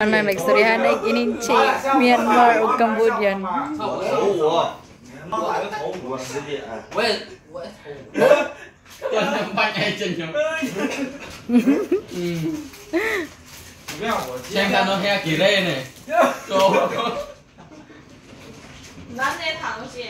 May magstoryahan ay gininchi Myanmar ug Cambodian. 我投我，他来个投我直接哎。我也我也投。 Tuần năm bánh hay chân nhau. Ừ. 怎么样？我 Xem ta nó heo kỳ rê này. Cô. 拿那些糖东西。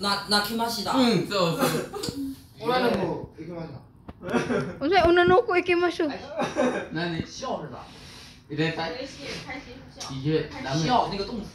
な泣きました。うん、そうそう。女の子行きました。女の子行きましょう。何？笑是吧？入れたい？いえ、ダメ。笑那个动词。